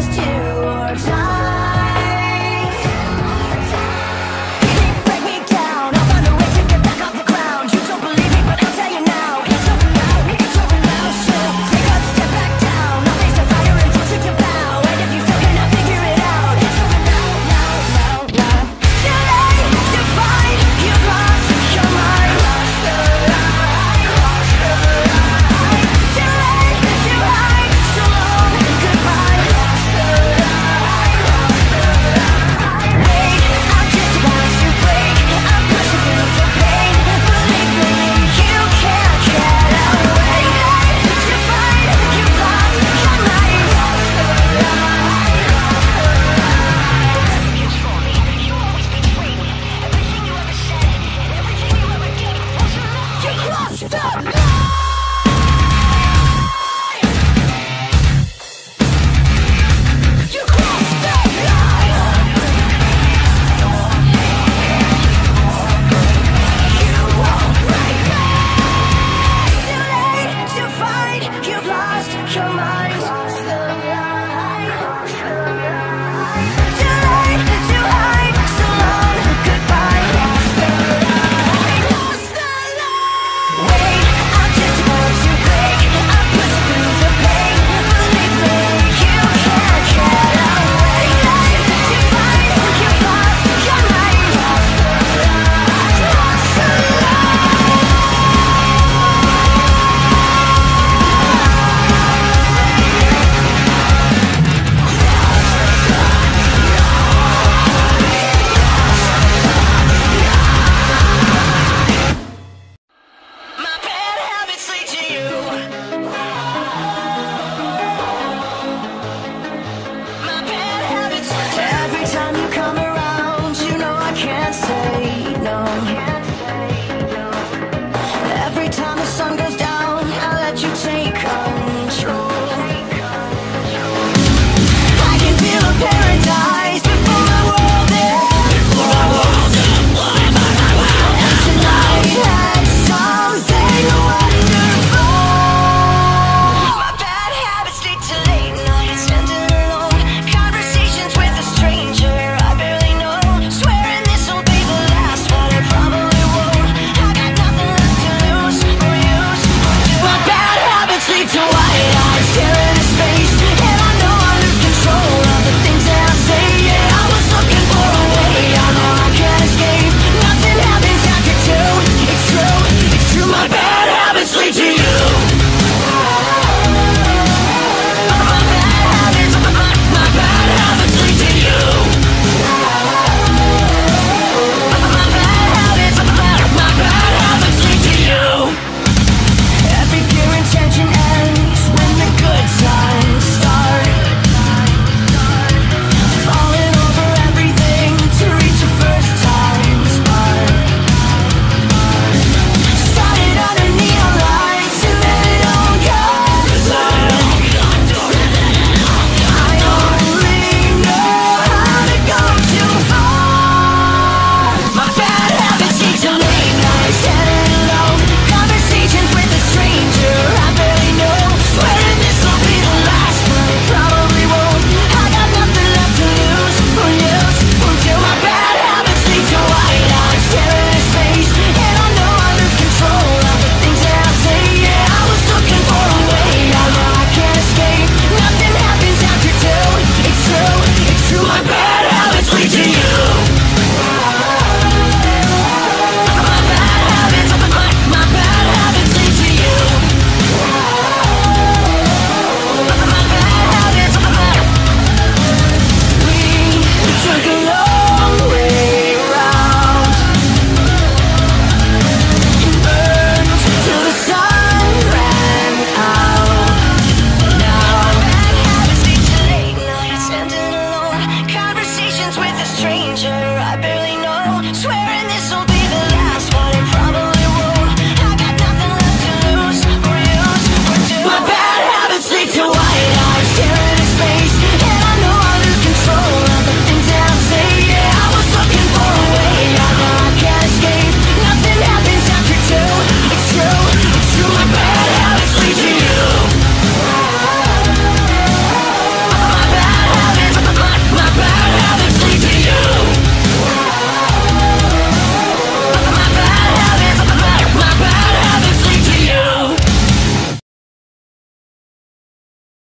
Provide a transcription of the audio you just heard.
just two or time.